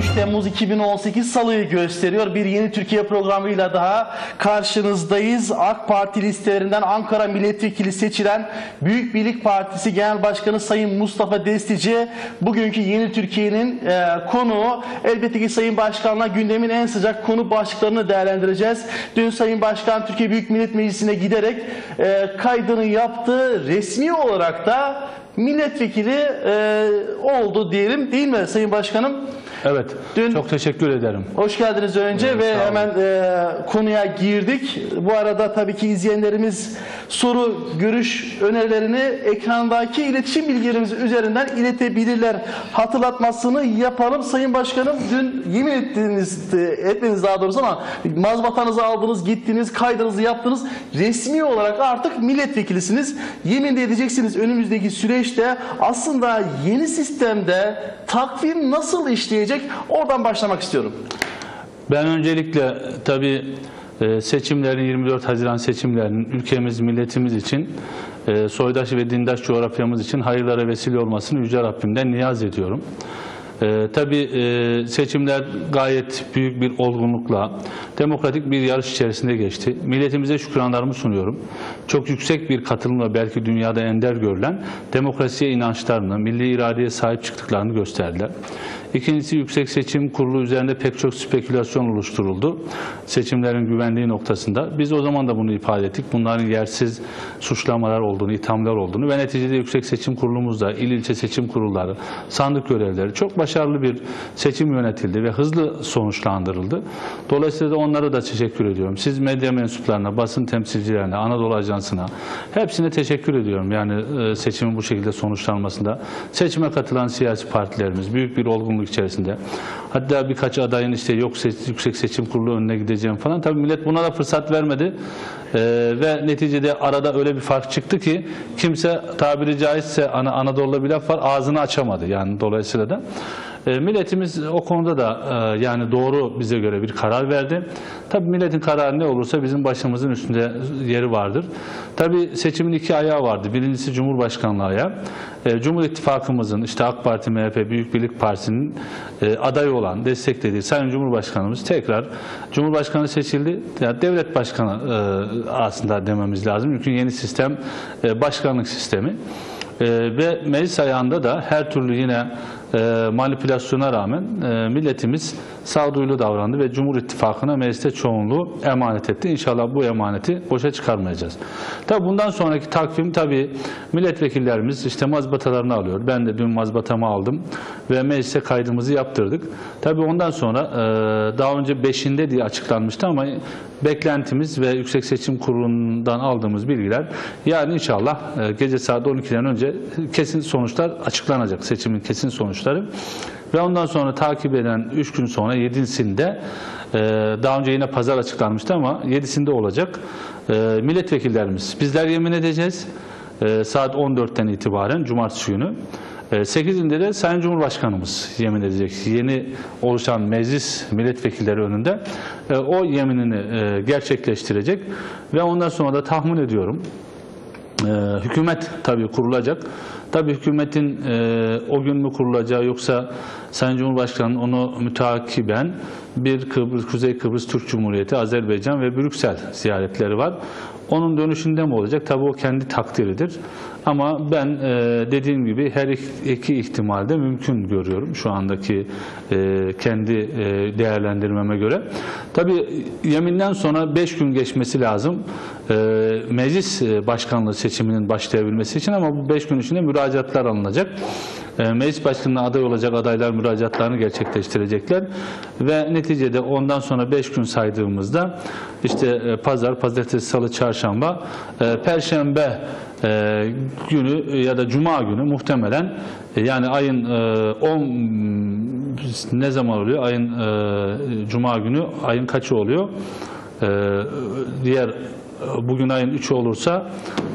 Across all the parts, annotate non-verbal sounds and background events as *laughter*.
13 Temmuz 2018 Salı'yı gösteriyor. Bir yeni Türkiye programıyla daha karşınızdayız. AK Parti listelerinden Ankara Milletvekili seçilen Büyük Birlik Partisi Genel Başkanı Sayın Mustafa Destici bugünkü yeni Türkiye'nin e, konuğu. Elbette ki Sayın Başkan'la gündemin en sıcak konu başlıklarını değerlendireceğiz. Dün Sayın Başkan Türkiye Büyük Millet Meclisi'ne giderek e, kaydını yaptı. Resmi olarak da milletvekili e, oldu diyelim değil mi Sayın Başkanım? Evet. Dün- Çok teşekkür ederim. Hoş geldiniz önce Evet, ve hemen e, konuya girdik. Bu arada tabii ki izleyenlerimiz soru, görüş, önerilerini ekrandaki iletişim bilgilerimiz üzerinden iletebilirler. Hatırlatmasını yapalım. Sayın Başkanım dün yemin ettiniz, etmeniz daha doğrusu ama mazbatanızı aldınız, gittiniz, kaydınızı yaptınız. Resmi olarak artık milletvekilisiniz. Yemin de edeceksiniz önümüzdeki süreçte aslında yeni sistemde takvim nasıl işleyecek? Oradan başlamak istiyorum. Ben öncelikle tabii e, seçimlerin 24 Haziran seçimlerinin ülkemiz, milletimiz için e, soydaş ve dindaş coğrafyamız için hayırlara vesile olmasını Yüce Rabbimden niyaz ediyorum. E, tabii e, seçimler gayet büyük bir olgunlukla, demokratik bir yarış içerisinde geçti. Milletimize şükranlarımı sunuyorum. Çok yüksek bir katılımla belki dünyada ender görülen demokrasiye inançlarını, milli iradeye sahip çıktıklarını gösterdiler. İkincisi Yüksek Seçim Kurulu üzerinde pek çok spekülasyon oluşturuldu. Seçimlerin güvenliği noktasında. Biz o zaman da bunu ifade ettik. Bunların yersiz suçlamalar olduğunu, ithamlar olduğunu ve neticede Yüksek Seçim Kurulumuzda, il ilçe seçim kurulları, sandık görevlileri çok başarılı bir seçim yönetildi ve hızlı sonuçlandırıldı. Dolayısıyla da onlara da teşekkür ediyorum. Siz medya mensuplarına, basın temsilcilerine, Anadolu Ajansı'na hepsine teşekkür ediyorum. Yani e, seçimin bu şekilde sonuçlanmasında. Seçime katılan siyasi partilerimiz büyük bir olgunluk içerisinde. Hatta birkaç adayın işte yok se- Yüksek Seçim Kurulu önüne gideceğim falan. Tabii millet buna da fırsat vermedi. E, ve neticede arada öyle bir fark çıktı ki kimse tabiri caizse ana, Anadolu'da bir laf var ağzını açamadı. Yani dolayısıyla da milletimiz o konuda da e, yani doğru bize göre bir karar verdi. Tabii milletin kararı ne olursa bizim başımızın üstünde yeri vardır. Tabii seçimin iki ayağı vardı. Birincisi Cumhurbaşkanlığı ayağı. E, Cumhur İttifakımızın işte AK Parti, MHP, Büyük Birlik Partisi'nin e, adayı olan, desteklediği Sayın Cumhurbaşkanımız tekrar Cumhurbaşkanı seçildi. Ya devlet başkanı e, aslında dememiz lazım. Çünkü yeni sistem e, başkanlık sistemi. Ve meclis ayağında da her türlü yine e, manipülasyona rağmen e, milletimiz sağduyulu davrandı ve Cumhur İttifakı'na mecliste çoğunluğu emanet etti. İnşallah bu emaneti boşa çıkarmayacağız. Tabi bundan sonraki takvim tabi milletvekillerimiz işte mazbatalarını alıyor. Ben de dün mazbatamı aldım ve meclise kaydımızı yaptırdık. Tabi ondan sonra e, daha önce 5'inde diye açıklanmıştı ama beklentimiz ve Yüksek Seçim Kurulu'ndan aldığımız bilgiler yani inşallah e, gece saat 12'den önce kesin sonuçlar açıklanacak. Seçimin kesin sonuçları. Ve ondan sonra takip eden 3 gün sonra 7'sinde e, daha önce yine pazar açıklanmıştı ama 7'sinde olacak. E, milletvekillerimiz bizler yemin edeceğiz. E, saat 14'ten itibaren cumartesi günü. E, 8'inde de Sayın Cumhurbaşkanımız yemin edecek. Yeni oluşan meclis milletvekilleri önünde o yeminini gerçekleştirecek ve ondan sonra da tahmin ediyorum hükümet tabii kurulacak. Tabii hükümetin e, o gün mü kurulacağı yoksa Sayın Cumhurbaşkanı'nın onu mütakiben bir Kıbrıs, Kuzey Kıbrıs Türk Cumhuriyeti, Azerbaycan ve Brüksel ziyaretleri var. Onun dönüşünde mi olacak? Tabii o kendi takdiridir. Ama ben e, dediğim gibi her ik- iki ihtimalde mümkün görüyorum şu andaki e, kendi e, değerlendirmeme göre. Tabii yeminden sonra 5 gün geçmesi lazım. Meclis başkanlığı seçiminin başlayabilmesi için ama bu 5 gün içinde müracaatlar alınacak. E, Meclis başkanına aday olacak adaylar müracaatlarını gerçekleştirecekler ve neticede ondan sonra 5 gün saydığımızda işte e, pazar, pazartesi, salı, çarşamba, e, perşembe e, günü ya da cuma günü muhtemelen yani ayın e, 10 ne zaman oluyor? Ayın cuma günü ayın kaçı oluyor? Diğer bugün ayın 3'ü olursa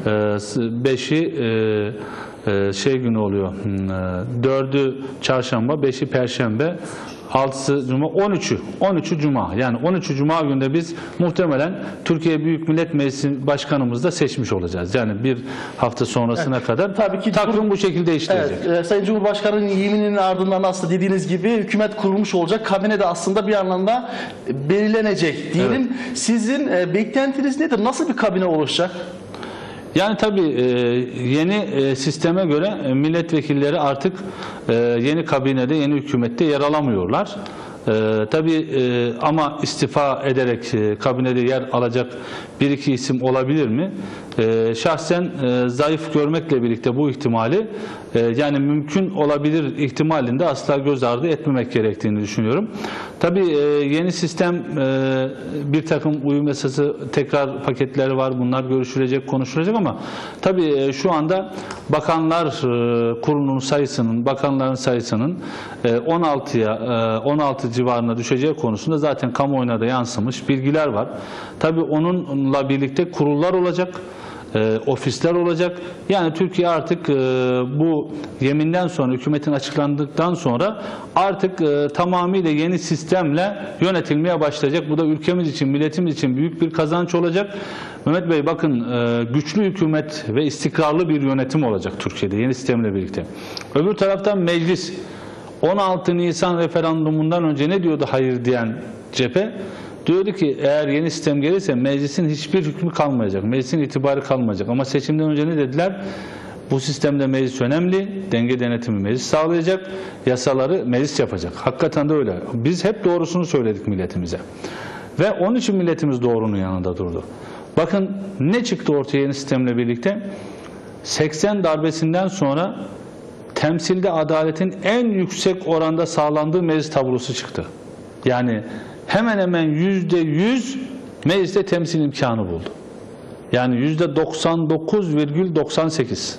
5'i e, şey günü oluyor. Hmm, e, Dördü çarşamba, beşi perşembe, altısı cuma, 13'ü 13'ü cuma. Yani 13'ü cuma günde biz muhtemelen Türkiye Büyük Millet Meclisi Başkanımızı da seçmiş olacağız. Yani bir hafta sonrasına kadar tabii ki takvim bu şekilde işleyecek. Evet, e, Sayın Cumhurbaşkanı'nın yemininin ardından aslında dediğiniz gibi hükümet kurulmuş olacak. Kabine de aslında bir anlamda belirlenecek diyelim. Sizin e, beklentiniz nedir? Nasıl bir kabine oluşacak? Yani tabii e, yeni e, sisteme göre e, milletvekilleri artık yeni kabinede, yeni hükümette yer alamıyorlar. E, tabii e, ama istifa ederek e, kabinede yer alacak bir iki isim olabilir mi? E, şahsen e, zayıf görmekle birlikte bu ihtimali e, yani mümkün olabilir ihtimalinde asla göz ardı etmemek gerektiğini düşünüyorum. Tabii e, yeni sistem e, bir takım uyum yasası tekrar paketleri var. Bunlar görüşülecek, konuşulacak ama tabii e, şu anda bakanlar e, kurulunun sayısının, bakanların sayısının e, 16'ya e, 16 civarına düşeceği konusunda zaten kamuoyuna da yansımış bilgiler var. Tabii onunla birlikte kurullar olacak e, ofisler olacak. Yani Türkiye artık e, bu yeminden sonra hükümetin açıklandıktan sonra artık e, tamamıyla yeni sistemle yönetilmeye başlayacak. Bu da ülkemiz için, milletimiz için büyük bir kazanç olacak. Mehmet Bey bakın e, güçlü hükümet ve istikrarlı bir yönetim olacak Türkiye'de yeni sistemle birlikte. Öbür taraftan meclis 16 Nisan referandumundan önce ne diyordu hayır diyen cephe? Diyordu ki eğer yeni sistem gelirse meclisin hiçbir hükmü kalmayacak. Meclisin itibarı kalmayacak. Ama seçimden önce ne dediler? Bu sistemde meclis önemli. Denge denetimi meclis sağlayacak. Yasaları meclis yapacak. Hakikaten de öyle. Biz hep doğrusunu söyledik milletimize. Ve onun için milletimiz doğrunun yanında durdu. Bakın ne çıktı ortaya yeni sistemle birlikte? 80 darbesinden sonra temsilde adaletin en yüksek oranda sağlandığı meclis tablosu çıktı. Yani hemen hemen yüzde yüz mecliste temsil imkanı buldu. Yani yüzde 99,98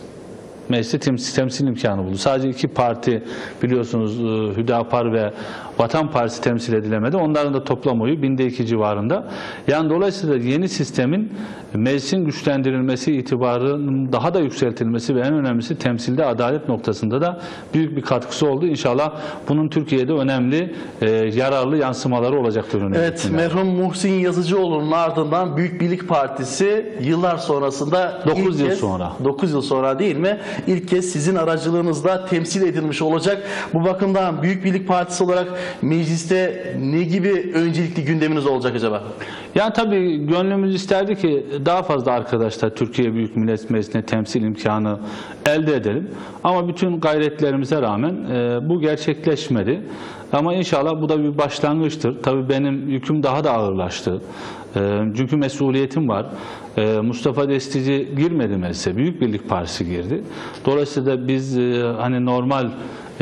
mecliste temsil, temsil imkanı buldu. Sadece iki parti biliyorsunuz e, Hüdapar ve Vatan Partisi temsil edilemedi. Onların da toplam oyu binde iki civarında. Yani dolayısıyla yeni sistemin meclisin güçlendirilmesi, itibarının daha da yükseltilmesi ve en önemlisi temsilde adalet noktasında da büyük bir katkısı oldu. İnşallah bunun Türkiye'de önemli, e, yararlı yansımaları olacaktır. Evet, merhum Muhsin Yazıcıoğlu'nun ardından Büyük Birlik Partisi yıllar sonrasında Dokuz ilk yıl kez- sonra. 9 yıl sonra değil mi? İlk kez sizin aracılığınızla temsil edilmiş olacak. Bu bakımdan Büyük Birlik Partisi olarak mecliste ne gibi öncelikli gündeminiz olacak acaba? Yani tabii gönlümüz isterdi ki daha fazla arkadaşlar Türkiye Büyük Millet Meclisi'ne temsil imkanı elde edelim. Ama bütün gayretlerimize rağmen e, bu gerçekleşmedi. Ama inşallah bu da bir başlangıçtır. Tabii benim yüküm daha da ağırlaştı. E, çünkü mesuliyetim var. E, Mustafa Destici girmedi meclise. Büyük Birlik Partisi girdi. Dolayısıyla biz e, hani normal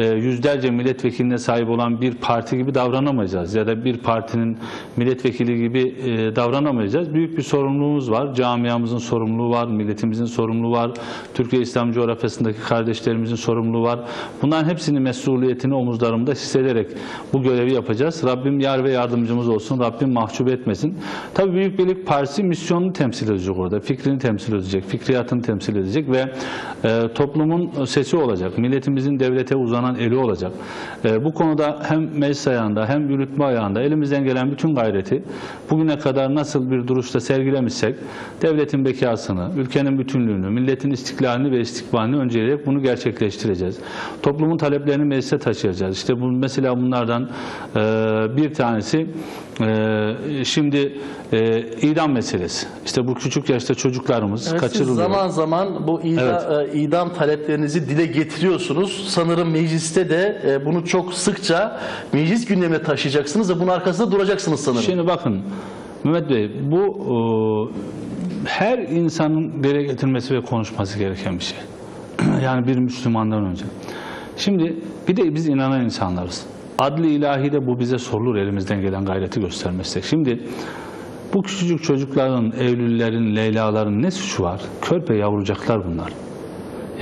yüzlerce milletvekiline sahip olan bir parti gibi davranamayacağız ya da bir partinin milletvekili gibi e, davranamayacağız. Büyük bir sorumluluğumuz var. Camiamızın sorumluluğu var, milletimizin sorumluluğu var, Türkiye İslam coğrafyasındaki kardeşlerimizin sorumluluğu var. Bunların hepsinin mesuliyetini omuzlarımda hissederek bu görevi yapacağız. Rabbim yar ve yardımcımız olsun. Rabbim mahcup etmesin. Tabii Büyük Birlik Partisi misyonunu temsil edecek orada. Fikrini temsil edecek, fikriyatını temsil edecek ve e, toplumun sesi olacak. Milletimizin devlete uzanan eli olacak. E, bu konuda hem meclis ayağında hem yürütme ayağında elimizden gelen bütün gayreti bugüne kadar nasıl bir duruşta sergilemişsek devletin bekasını, ülkenin bütünlüğünü, milletin istiklalini ve istikbalini önceleyerek bunu gerçekleştireceğiz. Toplumun taleplerini meclise taşıyacağız. İşte bu mesela bunlardan e, bir tanesi e, şimdi e, idam meselesi. İşte bu küçük yaşta çocuklarımız Evet, siz kaçırılıyor. zaman zaman bu ida- e, idam taleplerinizi dile getiriyorsunuz. Sanırım mecliste de e, bunu çok sıkça meclis gündemine taşıyacaksınız ve bunun arkasında duracaksınız sanırım. Şimdi bakın Mehmet Bey bu e, her insanın dile getirmesi ve konuşması gereken bir şey. *clears throat* yani bir Müslümandan önce. Şimdi bir de biz inanan insanlarız. Adli ilahi de bu bize sorulur elimizden gelen gayreti göstermezsek. Şimdi bu küçücük çocukların, Eylüllerin, Leyla'ların ne suçu var? Körpe yavrucaklar bunlar.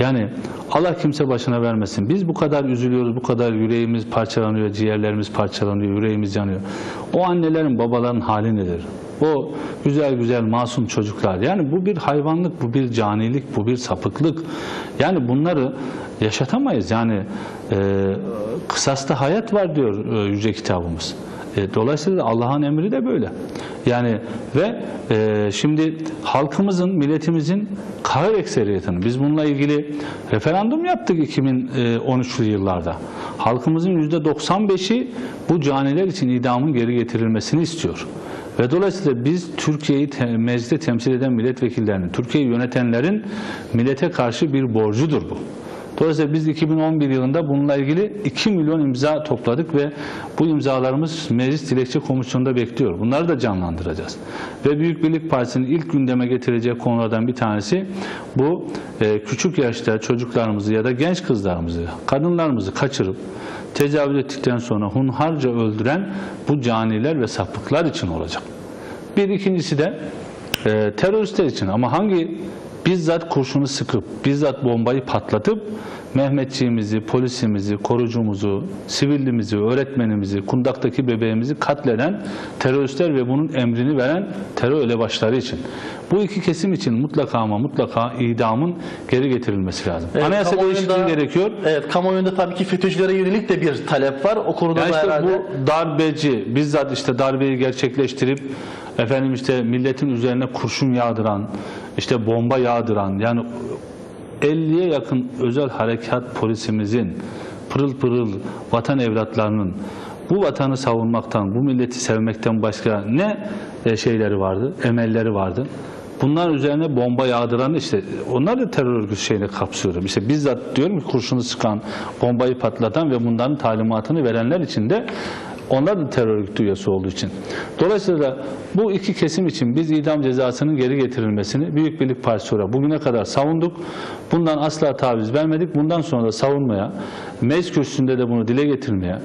Yani Allah kimse başına vermesin. Biz bu kadar üzülüyoruz, bu kadar yüreğimiz parçalanıyor, ciğerlerimiz parçalanıyor, yüreğimiz yanıyor. O annelerin, babaların hali nedir? O güzel güzel masum çocuklar. Yani bu bir hayvanlık, bu bir canilik, bu bir sapıklık. Yani bunları yaşatamayız. Yani e, kısasta hayat var diyor e, yüce kitabımız. E, dolayısıyla Allah'ın emri de böyle. Yani ve e, şimdi halkımızın, milletimizin kahir ekseriyetini biz bununla ilgili referandum yaptık 2013'lü yıllarda. Halkımızın %95'i bu caniler için idamın geri getirilmesini istiyor. Ve dolayısıyla biz Türkiye'yi te- mecliste temsil eden milletvekillerinin, Türkiye'yi yönetenlerin millete karşı bir borcudur bu. Dolayısıyla biz 2011 yılında bununla ilgili 2 milyon imza topladık ve bu imzalarımız Meclis Dilekçe Komisyonu'nda bekliyor. Bunları da canlandıracağız. Ve Büyük Birlik Partisi'nin ilk gündeme getireceği konulardan bir tanesi bu e, küçük yaşta çocuklarımızı ya da genç kızlarımızı, kadınlarımızı kaçırıp tecavüz ettikten sonra hunharca öldüren bu caniler ve sapıklar için olacak. Bir ikincisi de e, teröristler için ama hangi bizzat kurşunu sıkıp bizzat bombayı patlatıp Mehmetçiğimizi, polisimizi, korucumuzu, sivillimizi, öğretmenimizi, kundaktaki bebeğimizi katleden teröristler ve bunun emrini veren terör elebaşları için. Bu iki kesim için mutlaka ama mutlaka idamın geri getirilmesi lazım. Evet, Anayasa değişikliği gerekiyor. Evet, kamuoyunda tabii ki FETÖ'cülere yönelik de bir talep var. O konuda Yani da işte herhalde bu darbeci, bizzat işte darbeyi gerçekleştirip efendim işte milletin üzerine kurşun yağdıran, işte bomba yağdıran yani 50'ye yakın özel harekat polisimizin pırıl pırıl vatan evlatlarının bu vatanı savunmaktan, bu milleti sevmekten başka ne e, şeyleri vardı, emelleri vardı. Bunlar üzerine bomba yağdıran işte onlar da terör örgütü şeyini kapsıyorum. İşte bizzat diyorum ki kurşunu sıkan, bombayı patlatan ve bunların talimatını verenler için de onlar da terör örgütü üyesi olduğu için. Dolayısıyla bu iki kesim için biz idam cezasının geri getirilmesini Büyük Birlik Partisi olarak bugüne kadar savunduk. Bundan asla taviz vermedik. Bundan sonra da savunmaya, meclis kürsüsünde de bunu dile getirmeye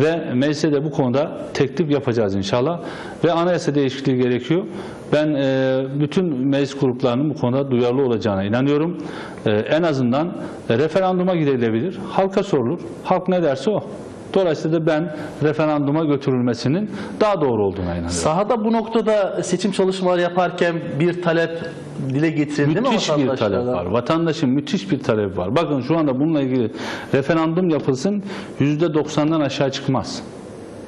ve meclise de bu konuda teklif yapacağız inşallah. Ve anayasa değişikliği gerekiyor. Ben e, bütün meclis gruplarının bu konuda duyarlı olacağına inanıyorum. E, en azından referanduma gidilebilir. Halka sorulur. Halk ne derse o. Dolayısıyla da ben referanduma götürülmesinin daha doğru olduğuna inanıyorum. sahada bu noktada seçim çalışmaları yaparken bir talep dile getirildi mi Müthiş bir talep var. Vatandaşın müthiş bir talebi var. Bakın şu anda bununla ilgili referandum yapılsın %90'dan aşağı çıkmaz.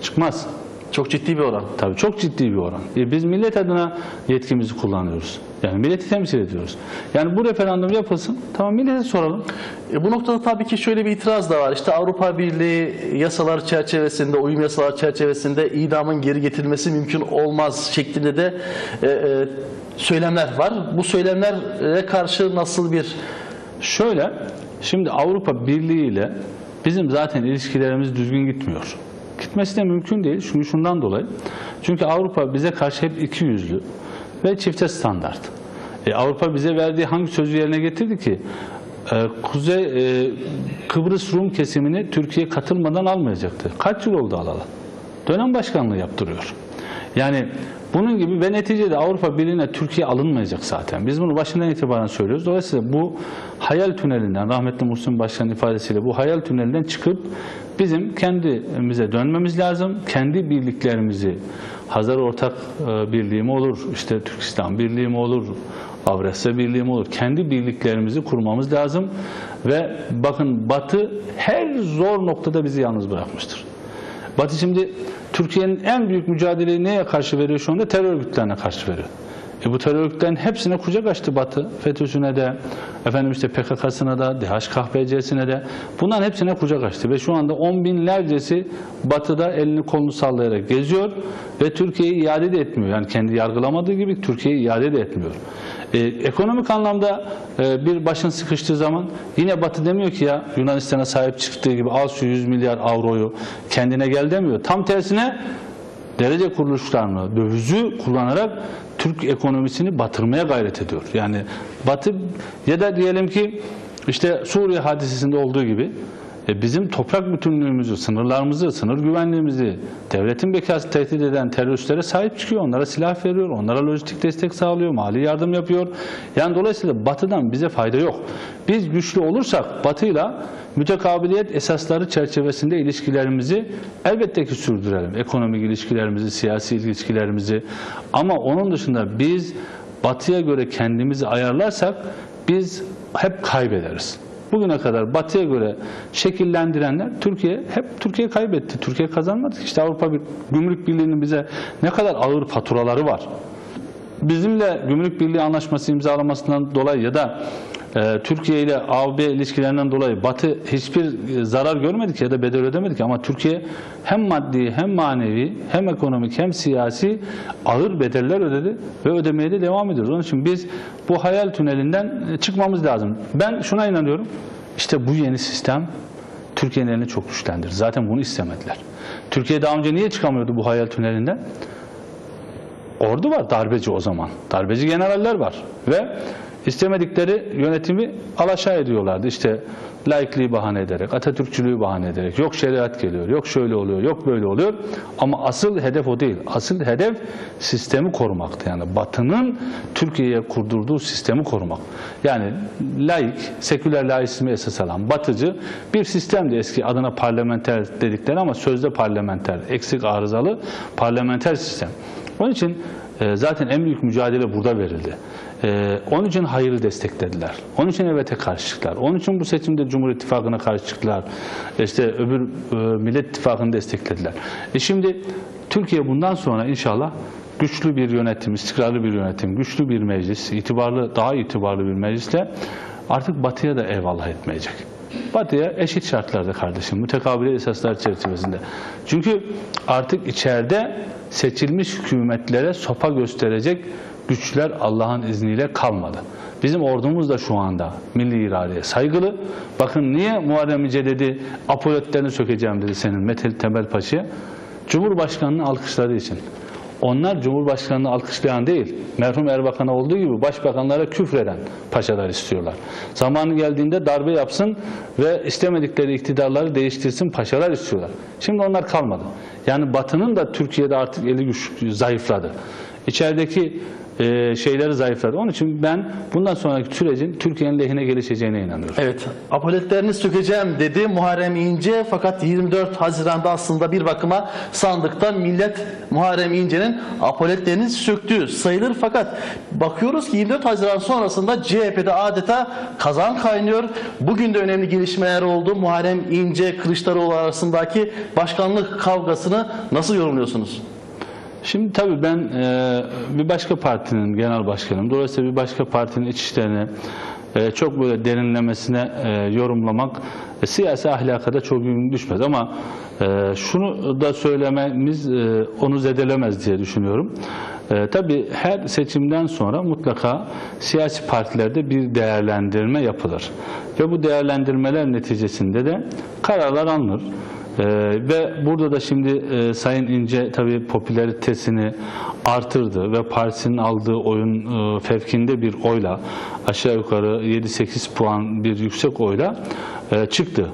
Çıkmaz. Çok ciddi bir oran. Tabii çok ciddi bir oran. E biz millet adına yetkimizi kullanıyoruz. Yani milleti temsil ediyoruz. Yani bu referandum yapılsın. Tamam millete soralım. E, bu noktada tabii ki şöyle bir itiraz da var. İşte Avrupa Birliği yasalar çerçevesinde, uyum yasalar çerçevesinde idamın geri getirilmesi mümkün olmaz şeklinde de e, e, söylemler var. Bu söylemlere karşı nasıl bir Şöyle, şimdi Avrupa Birliği ile bizim zaten ilişkilerimiz düzgün gitmiyor. Gitmesi de mümkün değil. Çünkü şundan dolayı. Çünkü Avrupa bize karşı hep iki yüzlü ve çifte standart. E, Avrupa bize verdiği hangi sözü yerine getirdi ki? E, Kuzey e, Kıbrıs Rum kesimini Türkiye katılmadan almayacaktı. Kaç yıl oldu alalı? Dönem başkanlığı yaptırıyor. Yani bunun gibi ve neticede Avrupa Birliği'ne Türkiye alınmayacak zaten. Biz bunu başından itibaren söylüyoruz. Dolayısıyla bu hayal tünelinden, rahmetli Muhsin Başkan'ın ifadesiyle bu hayal tünelinden çıkıp bizim kendimize dönmemiz lazım. Kendi birliklerimizi, Hazar Ortak e, Birliği mi olur, işte Türkistan Birliği mi olur, Avrasya Birliği mi olur? Kendi birliklerimizi kurmamız lazım. Ve bakın Batı her zor noktada bizi yalnız bırakmıştır. Batı şimdi Türkiye'nin en büyük mücadeleyi neye karşı veriyor şu anda? Terör örgütlerine karşı veriyor. E bu terör örgütlerinin hepsine kucak açtı Batı. FETÖ'süne de, efendim işte PKK'sına da, DHKPC'sine de. Bunların hepsine kucak açtı. Ve şu anda on binlercesi Batı'da elini kolunu sallayarak geziyor ve Türkiye'yi iade de etmiyor. Yani kendi yargılamadığı gibi Türkiye'yi iade de etmiyor. E, ekonomik anlamda e, bir başın sıkıştığı zaman yine Batı demiyor ki ya Yunanistan'a sahip çıktığı gibi al şu 100 milyar avroyu kendine gel demiyor. Tam tersine derece kuruluşlarını, dövizi kullanarak Türk ekonomisini batırmaya gayret ediyor. Yani Batı ya da diyelim ki işte Suriye hadisesinde olduğu gibi e, bizim toprak bütünlüğümüzü, sınırlarımızı, sınır güvenliğimizi, devletin bekası tehdit eden teröristlere sahip çıkıyor. Onlara silah veriyor, onlara lojistik destek sağlıyor, mali yardım yapıyor. Yani dolayısıyla batıdan bize fayda yok. Biz güçlü olursak batıyla mütekabiliyet esasları çerçevesinde ilişkilerimizi elbette ki sürdürelim. Ekonomik ilişkilerimizi, siyasi ilişkilerimizi ama onun dışında biz batıya göre kendimizi ayarlarsak biz hep kaybederiz. Bugüne kadar batıya göre şekillendirenler Türkiye hep Türkiye kaybetti. Türkiye kazanmadı. İşte Avrupa Bir- Gümrük Birliği'nin bize ne kadar ağır faturaları var. Bizimle Gümrük Birliği Anlaşması imzalamasından dolayı ya da e, Türkiye ile AB ilişkilerinden dolayı Batı hiçbir e, zarar görmedik ya da bedel ödemedik ama Türkiye hem maddi hem manevi hem ekonomik hem siyasi ağır bedeller ödedi ve ödemeye de devam ediyoruz. Onun için biz bu hayal tünelinden e, çıkmamız lazım. Ben şuna inanıyorum. İşte bu yeni sistem Türkiye'nin elini çok güçlendirir. Zaten bunu istemediler. Türkiye daha önce niye çıkamıyordu bu hayal tünelinden? Ordu var darbeci o zaman. Darbeci generaller var ve istemedikleri yönetimi alaşağı ediyorlardı. İşte laikliği bahane ederek, Atatürkçülüğü bahane ederek, yok şeriat geliyor, yok şöyle oluyor, yok böyle oluyor. Ama asıl hedef o değil. Asıl hedef sistemi korumaktı. Yani Batı'nın Türkiye'ye kurdurduğu sistemi korumak. Yani laik, seküler laizmi esas alan, batıcı bir sistemdi eski adına parlamenter dedikleri ama sözde parlamenter, eksik arızalı parlamenter sistem. Onun için zaten en büyük mücadele burada verildi. E, onun için hayırı desteklediler. Onun için evet'e karşı çıktılar. Onun için bu seçimde Cumhur İttifakı'na karşı çıktılar. İşte öbür e, Millet İttifakı'nı desteklediler. E şimdi Türkiye bundan sonra inşallah güçlü bir yönetim, istikrarlı bir yönetim, güçlü bir meclis, itibarlı, daha itibarlı bir meclisle artık batıya da eyvallah etmeyecek. Batı'ya eşit şartlarda kardeşim, mütekabiliyet esaslar çerçevesinde. Çünkü artık içeride seçilmiş hükümetlere sopa gösterecek güçler Allah'ın izniyle kalmadı. Bizim ordumuz da şu anda milli iradeye saygılı. Bakın niye Muharrem İnce dedi, apoletlerini sökeceğim dedi senin Metel Temel Paşa'ya. Cumhurbaşkanını alkışladığı için. Onlar Cumhurbaşkanını alkışlayan değil, merhum Erbakan'a olduğu gibi başbakanlara küfreden paşalar istiyorlar. Zamanı geldiğinde darbe yapsın ve istemedikleri iktidarları değiştirsin paşalar istiyorlar. Şimdi onlar kalmadı. Yani Batı'nın da Türkiye'de artık eli güç zayıfladı. İçerideki e, şeyleri zayıfladı. Onun için ben bundan sonraki sürecin Türkiye'nin lehine gelişeceğine inanıyorum. Evet, apoletlerini sökeceğim dedi Muharrem İnce fakat 24 Haziran'da aslında bir bakıma sandıkta millet Muharrem İnce'nin apoletlerini söktüğü sayılır fakat bakıyoruz ki 24 Haziran sonrasında CHP'de adeta kazan kaynıyor. Bugün de önemli gelişmeler oldu. Muharrem İnce Kılıçdaroğlu arasındaki başkanlık kavgasını nasıl yorumluyorsunuz? Şimdi tabii ben e, bir başka partinin genel başkanım. Dolayısıyla bir başka partinin iç işlerini e, çok böyle derinlemesine e, yorumlamak e, siyasi ahlaka da çok uygun düşmez. Ama e, şunu da söylememiz e, onu zedelemez diye düşünüyorum. E, tabii her seçimden sonra mutlaka siyasi partilerde bir değerlendirme yapılır. Ve bu değerlendirmeler neticesinde de kararlar alınır. Ee, ve burada da şimdi e, Sayın İnce tabii popülaritesini artırdı ve partisinin aldığı oyun e, fevkinde bir oyla aşağı yukarı 7-8 puan bir yüksek oyla e, çıktı.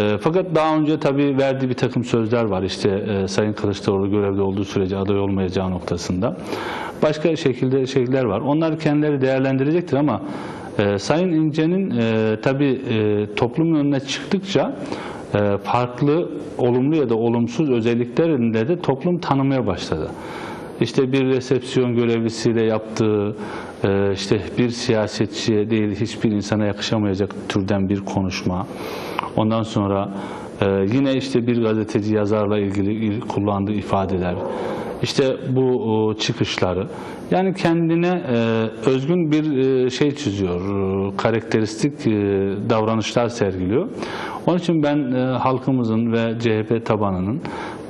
E, fakat daha önce tabii verdiği bir takım sözler var işte e, Sayın Kılıçdaroğlu görevde olduğu sürece aday olmayacağı noktasında. Başka şekilde şeyler var. Onlar kendileri değerlendirecektir ama e, Sayın İnce'nin e, tabii e, toplumun önüne çıktıkça farklı olumlu ya da olumsuz özelliklerinde de toplum tanımaya başladı. İşte bir resepsiyon görevlisiyle yaptığı, e, işte bir siyasetçiye değil hiçbir insana yakışamayacak türden bir konuşma. Ondan sonra e, yine işte bir gazeteci yazarla ilgili kullandığı ifadeler. İşte bu çıkışları. Yani kendine e, özgün bir e, şey çiziyor, e, karakteristik e, davranışlar sergiliyor. Onun için ben e, halkımızın ve CHP tabanının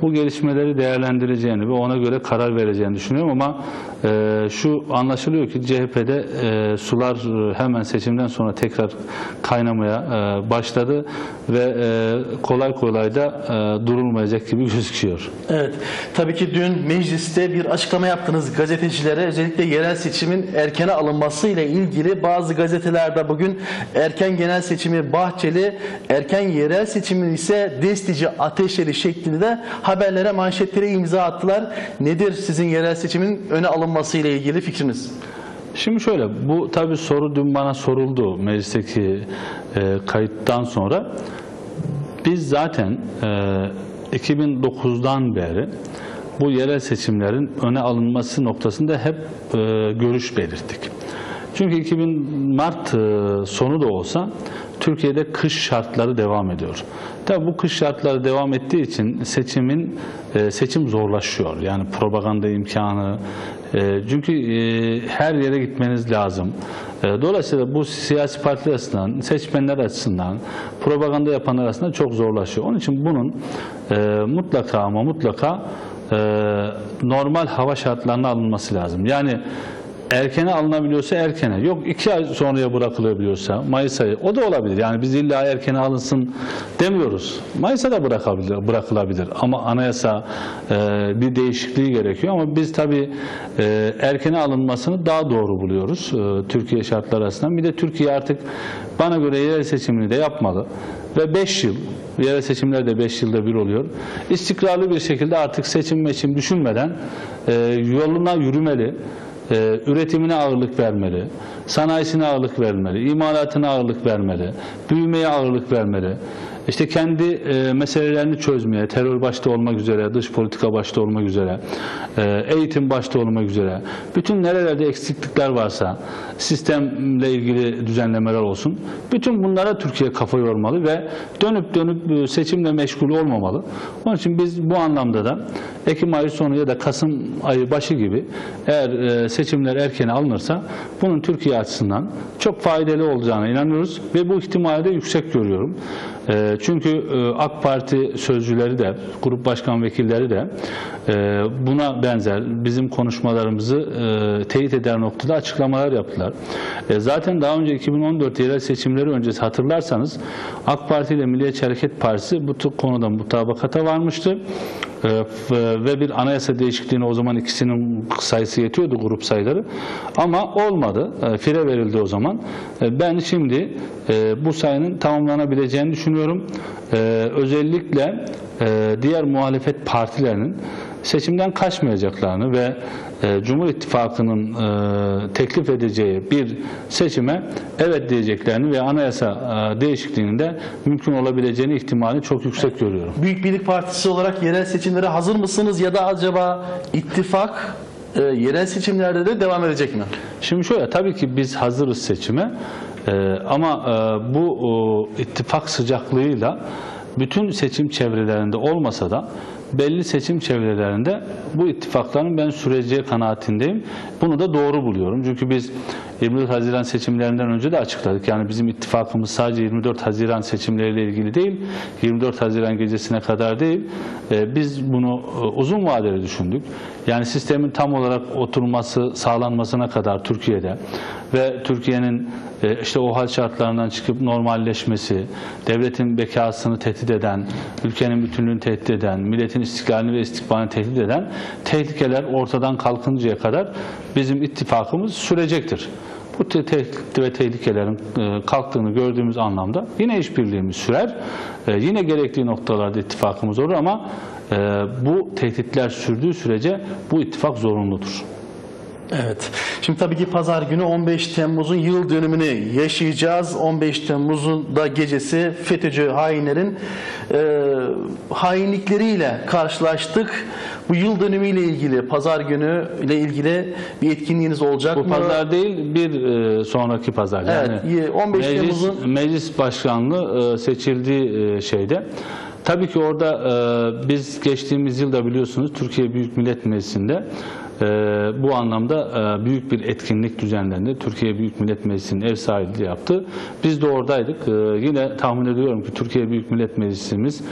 bu gelişmeleri değerlendireceğini ve ona göre karar vereceğini düşünüyorum ama e, şu anlaşılıyor ki CHP'de e, sular e, hemen seçimden sonra tekrar kaynamaya e, başladı ve e, kolay kolay da e, durulmayacak gibi *laughs* gözüküyor. Evet. Tabii ki dün mecliste bir açıklama yaptınız gazetecilere. Özellikle yerel seçimin erkene alınması ile ilgili bazı gazetelerde bugün erken genel seçimi Bahçeli, erken yerel seçimin ise Destici Ateşeli şeklinde de haberlere manşetlere imza attılar. Nedir sizin yerel seçimin öne alınması ile ilgili fikriniz? Şimdi şöyle, bu tabii soru dün bana soruldu meclisteki e, kayıttan sonra. Biz zaten e, 2009'dan beri bu yerel seçimlerin öne alınması noktasında hep e, görüş belirttik. Çünkü 2000 Mart e, sonu da olsa Türkiye'de kış şartları devam ediyor. Tabii bu kış şartları devam ettiği için seçimin e, seçim zorlaşıyor. Yani propaganda imkanı. E, çünkü e, her yere gitmeniz lazım. E, dolayısıyla bu siyasi partiler açısından, seçmenler açısından, propaganda yapanlar açısından çok zorlaşıyor. Onun için bunun e, mutlaka ama mutlaka e, normal hava şartlarına alınması lazım. Yani erkene alınabiliyorsa erkene. Yok iki ay sonraya bırakılabiliyorsa Mayıs ayı o da olabilir. Yani biz illa erkene alınsın demiyoruz. Mayıs'a da bırakabilir, bırakılabilir. Ama anayasa e, bir değişikliği gerekiyor. Ama biz tabii e, erkene alınmasını daha doğru buluyoruz e, Türkiye şartları açısından. Bir de Türkiye artık bana göre yerel seçimini de yapmalı. Ve 5 yıl, yerel seçimler de 5 yılda bir oluyor. İstikrarlı bir şekilde artık seçim meçim düşünmeden e, yoluna yürümeli e, üretimine ağırlık vermeli, sanayisine ağırlık vermeli, imalatına ağırlık vermeli, büyümeye ağırlık vermeli. İşte kendi e, meselelerini çözmeye, terör başta olmak üzere, dış politika başta olmak üzere, e, eğitim başta olmak üzere, bütün nerelerde eksiklikler varsa, sistemle ilgili düzenlemeler olsun, bütün bunlara Türkiye kafa yormalı ve dönüp dönüp e, seçimle meşgul olmamalı. Onun için biz bu anlamda da Ekim ayı sonu ya da Kasım ayı başı gibi eğer e, seçimler erken alınırsa bunun Türkiye açısından çok faydalı olacağına inanıyoruz ve bu ihtimali de yüksek görüyorum. E, Çünkü e, AK Parti sözcüleri de, grup başkan vekilleri de e, buna benzer bizim konuşmalarımızı teyit eder noktada açıklamalar yaptılar. Zaten daha önce 2014 yerel seçimleri öncesi hatırlarsanız AK Parti ile Milliyetçi Hareket Partisi bu konuda mutabakata varmıştı. E, f- ve bir anayasa değişikliğine o zaman ikisinin sayısı yetiyordu grup sayıları. Ama olmadı. E, Fire verildi o zaman. E, Ben şimdi e, bu sayının tamamlanabileceğini düşünüyorum. Özellikle diğer muhalefet partilerinin seçimden kaçmayacaklarını ve e, Cumhur İttifakı'nın e, teklif edeceği bir seçime evet diyeceklerini ve anayasa e, değişikliğinin de mümkün olabileceğini ihtimali çok yüksek görüyorum. Büyük Birlik Partisi olarak yerel seçimlere hazır mısınız ya da acaba ittifak e, yerel seçimlerde de devam edecek mi? Şimdi şöyle tabii ki biz hazırız seçime Ee, ama e, bu ittifak sıcaklığıyla bütün seçim çevrelerinde olmasa da belli seçim çevrelerinde bu ittifakların ben süreceği kanaatindeyim. Bunu da doğru buluyorum. Çünkü biz 24 Haziran seçimlerinden önce de açıkladık. Yani bizim ittifakımız sadece 24 Haziran seçimleriyle ilgili değil, 24 Haziran gecesine kadar değil. Ee, Biz bunu e, uzun vadeli düşündük. Yani sistemin tam olarak oturması, sağlanmasına kadar Türkiye'de ve Türkiye'nin e, işte o hal şartlarından çıkıp normalleşmesi, devletin bekasını tehdit eden, ülkenin bütünlüğünü tehdit eden, milletin istiklalini ve istikbalini tehdit eden tehlikeler ortadan kalkıncaya kadar bizim ittifakımız sürecektir. Bu te- tehdit ve tehlikelerin e, kalktığını gördüğümüz anlamda yine işbirliğimiz sürer. E, Yine gerekli noktalarda ittifakımız olur ama e, bu tehditler sürdüğü sürece bu ittifak zorunludur. Evet. Şimdi tabii ki pazar günü 15 Temmuz'un yıl dönümünü yaşayacağız. 15 Temmuz'un da gecesi FETÖ'cü hainlerin e, hainlikleriyle karşılaştık. Bu yıl dönümüyle ilgili, pazar günü ile ilgili bir etkinliğiniz olacak Bu mı? pazar değil bir e, sonraki pazar. Evet, Yani 15 meclis, Temmuz'un meclis başkanlığı e, seçildiği e, şeyde. Tabii ki orada e, biz geçtiğimiz yılda biliyorsunuz Türkiye Büyük Millet Meclisi'nde bu anlamda e, büyük bir etkinlik düzenlendi. Türkiye Büyük Millet Meclisi'nin ev sahipliği yaptı. Biz de oradaydık. E, yine tahmin ediyorum ki Türkiye Büyük Millet Meclisimiz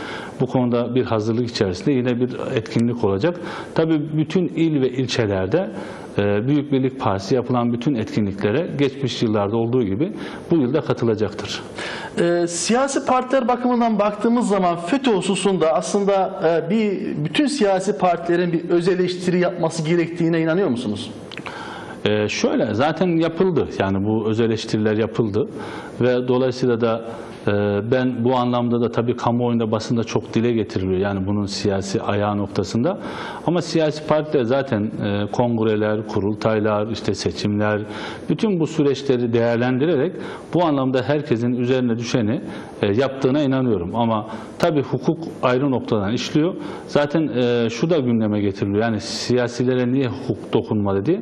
bu konuda bir hazırlık içerisinde yine bir etkinlik olacak. Tabii bütün il ve ilçelerde Büyük Birlik Partisi yapılan bütün etkinliklere geçmiş yıllarda olduğu gibi bu yılda katılacaktır. Ee, siyasi partiler bakımından baktığımız zaman FETÖ hususunda aslında e, bir bütün siyasi partilerin bir öz eleştiri yapması gerektiğine inanıyor musunuz? Ee, şöyle zaten yapıldı yani bu öz eleştiriler yapıldı ve dolayısıyla da e, ben bu anlamda da tabii kamuoyunda basında çok dile getiriliyor. Yani bunun siyasi ayağı noktasında. Ama siyasi partiler zaten e, kongreler, kurultaylar, işte seçimler bütün bu süreçleri değerlendirerek bu anlamda herkesin üzerine düşeni e, yaptığına inanıyorum. Ama tabii hukuk ayrı noktadan işliyor. Zaten e, şu da gündeme getiriliyor. Yani siyasilere niye hukuk dokunmadı diye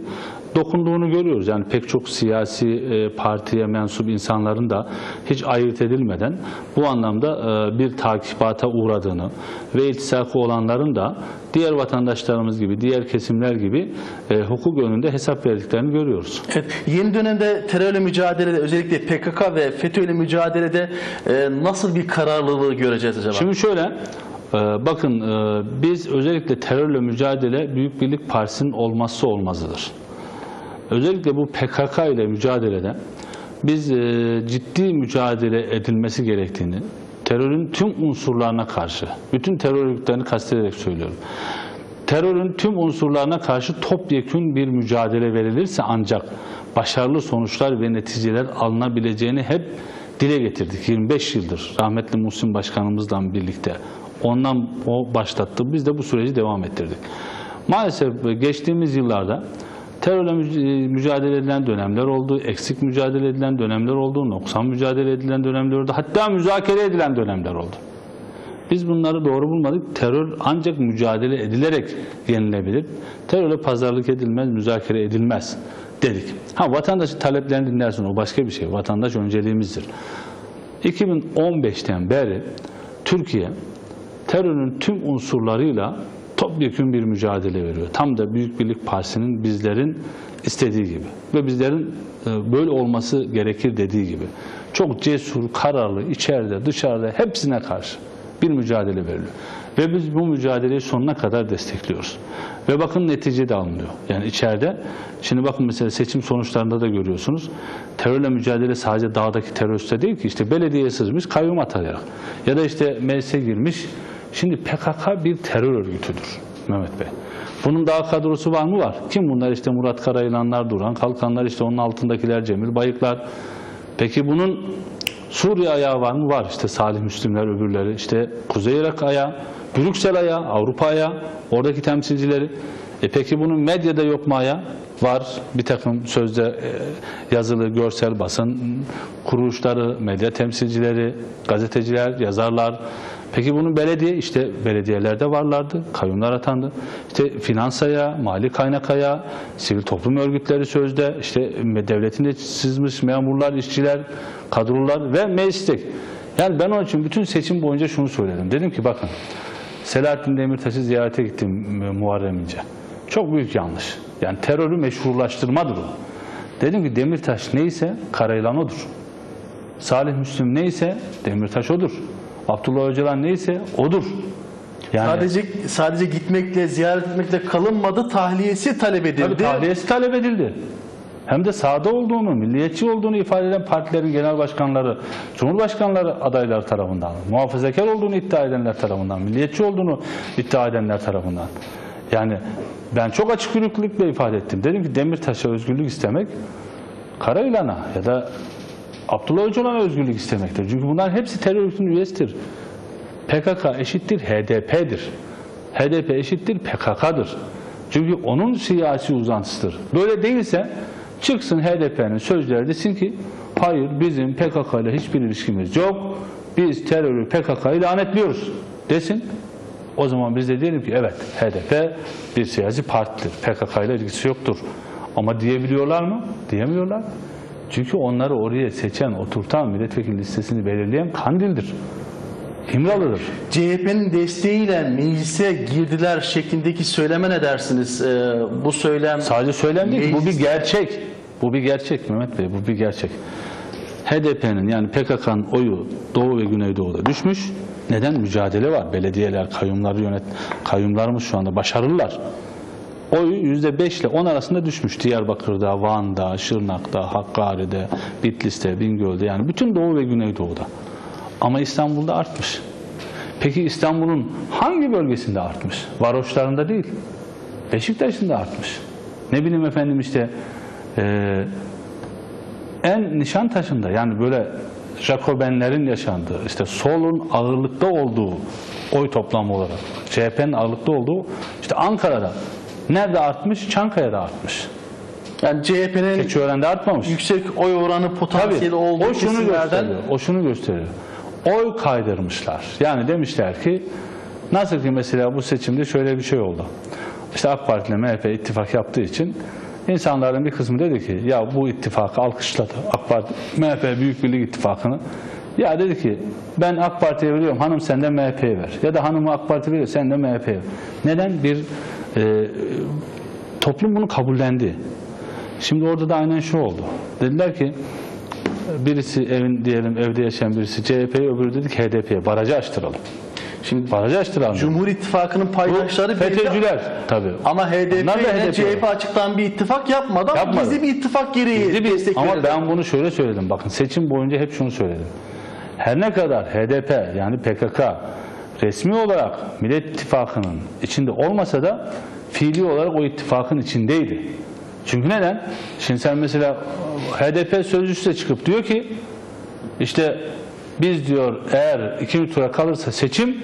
dokunduğunu görüyoruz. Yani pek çok siyasi e, partiye mensup insanların da hiç ayırt edilmeden bu anlamda e, bir takipata uğradığını ve iltisakı olanların da diğer vatandaşlarımız gibi, diğer kesimler gibi e, hukuk önünde hesap verdiklerini görüyoruz. Evet, yeni dönemde terörle mücadelede özellikle PKK ve FETÖ ile mücadelede nasıl bir kararlılığı göreceğiz acaba? Şimdi şöyle, bakın biz özellikle terörle mücadele Büyük Birlik Partisi'nin olmazsa olmazıdır. Özellikle bu PKK ile mücadelede biz e, ciddi mücadele edilmesi gerektiğini, terörün tüm unsurlarına karşı, bütün terör örgütlerini kastederek söylüyorum. Terörün tüm unsurlarına karşı topyekün bir mücadele verilirse ancak başarılı sonuçlar ve neticeler alınabileceğini hep dile getirdik. 25 yıldır rahmetli Muhsin Başkanımızla birlikte ondan o başlattı. Biz de bu süreci devam ettirdik. Maalesef geçtiğimiz yıllarda terörle müc- mücadele edilen dönemler oldu, eksik mücadele edilen dönemler oldu, noksan mücadele edilen dönemler oldu, hatta müzakere edilen dönemler oldu. Biz bunları doğru bulmadık. Terör ancak mücadele edilerek yenilebilir. Terörle pazarlık edilmez, müzakere edilmez dedik. Ha vatandaşın taleplerini dinlersin o başka bir şey. Vatandaş önceliğimizdir. 2015'ten beri Türkiye terörün tüm unsurlarıyla topyekun bir mücadele veriyor. Tam da Büyük Birlik Partisi'nin bizlerin istediği gibi ve bizlerin e, böyle olması gerekir dediği gibi. Çok cesur, kararlı, içeride, dışarıda hepsine karşı bir mücadele veriliyor. Ve biz bu mücadeleyi sonuna kadar destekliyoruz. Ve bakın netice de alınıyor. Yani içeride, şimdi bakın mesela seçim sonuçlarında da görüyorsunuz. Terörle mücadele sadece dağdaki teröriste değil ki işte belediyeye sızmış kayyum atayarak. Ya da işte meclise girmiş. Şimdi PKK bir terör örgütüdür Mehmet Bey. Bunun daha kadrosu var mı? Var. Kim bunlar? İşte Murat Karayılanlar, Duran Kalkanlar, işte onun altındakiler, Cemil Bayıklar. Peki bunun Suriye ayağı var mı? Var. İşte Salih Müslimler öbürleri. İşte Kuzey Irak ayağı, Brüksel ayağı, Avrupa ayağı, oradaki temsilcileri. E peki bunun medyada yok mu ayağı? Var. Bir takım sözde e, yazılı, görsel basın kuruluşları, medya temsilcileri, gazeteciler, yazarlar. Peki bunun belediye, işte belediyelerde varlardı, kayyumlar atandı. İşte finans ayağı, mali kaynak ayağı, sivil toplum örgütleri sözde, işte devletin de sızmış memurlar, işçiler, kadrolar ve meclislik. Yani ben onun için bütün seçim boyunca şunu söyledim. Dedim ki bakın Selahattin Demirtaş'ı ziyarete gittim Muharrem İnce. Çok büyük yanlış. Yani terörü meşrulaştırmadır o. Dedim ki Demirtaş neyse Karayılan odur. Salih Müslüm neyse Demirtaş odur. Abdullah Öcalan neyse odur. Yani Sadece sadece gitmekle, ziyaret etmekle kalınmadı, tahliyesi talep edildi. tabii tahliyesi talep edildi. Hem de sağda olduğunu, milliyetçi olduğunu ifade eden partilerin genel başkanları, cumhurbaşkanları adaylar tarafından, muhafazakar olduğunu iddia edenler tarafından, milliyetçi olduğunu iddia edenler tarafından. Yani ben çok açık yüreklilikle ifade ettim. Dedim ki Demirtaş'a özgürlük istemek, Karayılan'a ya da Abdullah Öcalan'a özgürlük istemektir. Çünkü bunlar hepsi terör örgütünün üyesidir. PKK eşittir HDP'dir. HDP eşittir PKK'dır. Çünkü onun siyasi uzantısıdır. Böyle değilse çıksın HDP'nin sözleri desin ki hayır bizim PKK ile hiçbir ilişkimiz yok. Biz terörü PKK'yı lanetliyoruz desin. O zaman biz de diyelim ki evet HDP bir siyasi partidir. PKK ile ilgisi yoktur. Ama diyebiliyorlar mı? Diyemiyorlar. Çünkü onları oraya seçen, oturtan milletvekili listesini belirleyen Kandil'dir. İmralı'dır. CHP'nin desteğiyle meclise girdiler şeklindeki söyleme ne dersiniz? Ee, bu söylem Sadece söylem değil ki, bu bir Meclis- gerçek. Bu bir gerçek Mehmet Bey, bu bir gerçek. HDP'nin yani PKK'nın oyu Doğu ve Güneydoğu'da düşmüş. Neden? Mücadele var. Belediyeler, kayyumları yönet, kayyumlarımız şu anda başarılılar. Oyu %5 ile 10 arasında düşmüş. Diyarbakır'da, Van'da, Şırnak'ta, Hakkari'de, Bitlis'te, Bingöl'de yani bütün Doğu ve Güneydoğu'da. Ama İstanbul'da artmış. Peki İstanbul'un hangi bölgesinde artmış? Varoşlarında değil. Beşiktaş'ında artmış. Ne bileyim efendim işte eee en Nişantaşı'nda yani böyle Jacobenlerin yaşandığı, işte solun ağırlıkta olduğu oy toplamı olarak, CHP'nin ağırlıkta olduğu, işte Ankara'da nerede artmış? Çankaya'da artmış. Yani CHP'nin Keçiören'de artmamış. yüksek oy oranı Tabii. potansiyeli olduğu O şunu gösteriyor. O şunu gösteriyor. Oy kaydırmışlar. Yani demişler ki nasıl ki mesela bu seçimde şöyle bir şey oldu. İşte AK Parti ile MHP ittifak yaptığı için insanların bir kısmı dedi ki ya bu ittifakı alkışladı. AK Parti MHP Büyük Birlik İttifakı'nı. Ya dedi ki ben AK Parti'ye veriyorum hanım sen de MHP'ye ver. Ya da hanımı AK Parti veriyor sen de MHP'ye ver. Neden? Bir e, toplum bunu kabullendi. Şimdi orada da aynen şu oldu. Dediler ki birisi evin diyelim evde yaşayan birisi CHP'ye öbürü dedi ki HDP'ye barajı açtıralım. Şimdi Barajı açtıralım. Cumhur İttifakı'nın paydaşları. FETÖ'cüler tabii. Ama HDP ile. CHP açıktan bir ittifak yapmadı ama Yapmadı. gizli bir ittifak gereği Gizli bir- destek ama verildi. ben bunu şöyle söyledim. Bakın seçim boyunca hep şunu söyledim. Her ne kadar HDP yani PKK resmi olarak Millet İttifakı'nın içinde olmasa da fiili olarak o ittifakın içindeydi. Çünkü neden? Şimdi sen mesela HDP sözcüsü de çıkıp diyor ki işte biz diyor eğer ikinci tura kalırsa seçim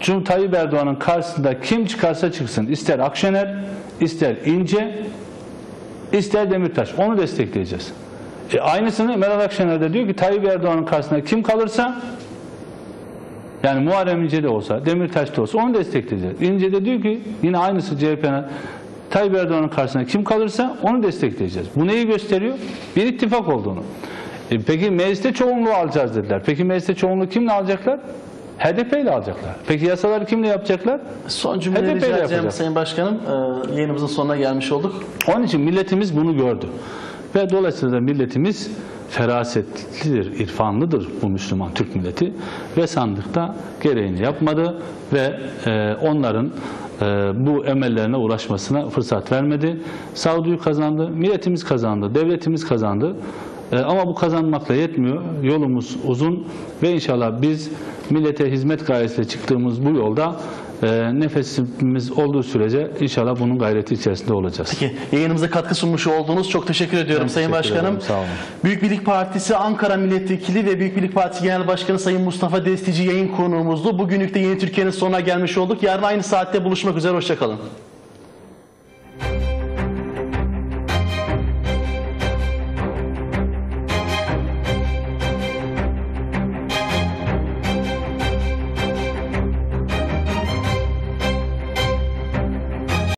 Cumhur Tayyip Erdoğan'ın karşısında kim çıkarsa çıksın ister Akşener ister İnce ister Demirtaş onu destekleyeceğiz. E aynısını Meral Akşener de diyor ki Tayyip Erdoğan'ın karşısında kim kalırsa yani Muharrem İnce de olsa, Demirtaş da olsa onu destekleyeceğiz. İnce de diyor ki yine aynısı CHP'nin Tayyip Erdoğan'ın karşısında kim kalırsa onu destekleyeceğiz. Bu neyi gösteriyor? Bir ittifak olduğunu. E peki mecliste çoğunluğu alacağız dediler. Peki mecliste çoğunluğu kimle alacaklar? HDP ile alacaklar. Peki yasaları kimle yapacaklar? Son cümleleri HDP rica edeceğim. Sayın Başkanım. Ee, yayınımızın sonuna gelmiş olduk. Onun için milletimiz bunu gördü. Ve dolayısıyla milletimiz ferasetlidir, irfanlıdır bu Müslüman Türk milleti. Ve sandıkta gereğini yapmadı ve e, onların e, bu emellerine ulaşmasına fırsat vermedi. Sağduyu kazandı, milletimiz kazandı, devletimiz kazandı. E, ama bu kazanmakla yetmiyor. Yolumuz uzun ve inşallah biz millete hizmet gayesiyle çıktığımız bu yolda e, nefesimiz olduğu sürece inşallah bunun gayreti içerisinde olacağız. Peki yayınımıza katkı sunmuş olduğunuz çok teşekkür ediyorum Ben Sayın teşekkür Başkanım. ederim, sağ olun. Büyük Birlik Partisi Ankara Milletvekili ve Büyük Birlik Partisi Genel Başkanı Sayın Mustafa Destici yayın konuğumuzdu. Bugünlük de Yeni Türkiye'nin sonuna gelmiş olduk. Yarın aynı saatte buluşmak üzere. Hoşçakalın.